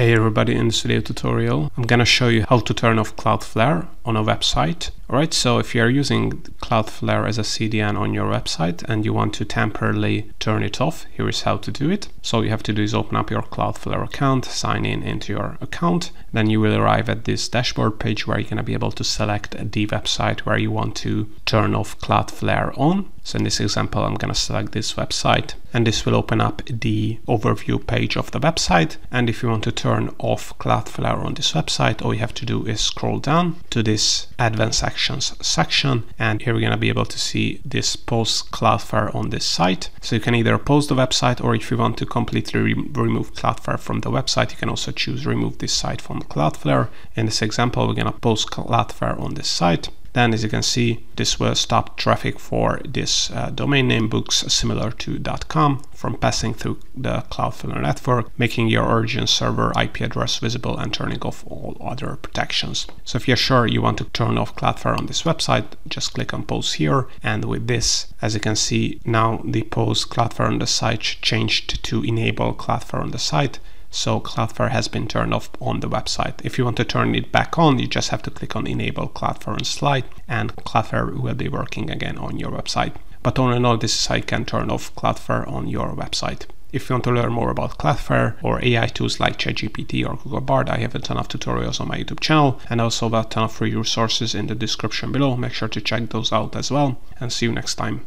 Hey everybody, in this video tutorial I'm gonna show you how to turn off Cloudflare on a website. Alright, so if you are using Cloudflare as a CDN on your website and you want to temporarily turn it off, here is how to do it. So you have to do is open up your Cloudflare account, sign in into your account, then you will arrive at this dashboard page where you're gonna be able to select the website where you want to turn off Cloudflare on. So in this example, I'm gonna select this website and this will open up the overview page of the website. And if you want to turn off Cloudflare on this website, all you have to do is scroll down to this advanced actions section. And here we're going to be able to see this post Cloudflare on this site. So you can either post the website or if you want to completely re remove Cloudflare from the website, you can also choose remove this site from Cloudflare. In this example, we're going to post Cloudflare on this site then as you can see this will stop traffic for this uh, domain name books similar to .com from passing through the Cloudflare network, making your origin server IP address visible and turning off all other protections. So if you're sure you want to turn off Cloudflare on this website, just click on post here. And with this, as you can see, now the post Cloudflare on the site changed to enable Cloudflare on the site so Cloudflare has been turned off on the website. If you want to turn it back on, you just have to click on enable Cloudflare on slide and Cloudflare will be working again on your website. But all in all, this is how you can turn off Cloudflare on your website. If you want to learn more about Cloudflare or AI tools like ChatGPT or Google Bard, I have a ton of tutorials on my YouTube channel and also a ton of free resources in the description below. Make sure to check those out as well and see you next time.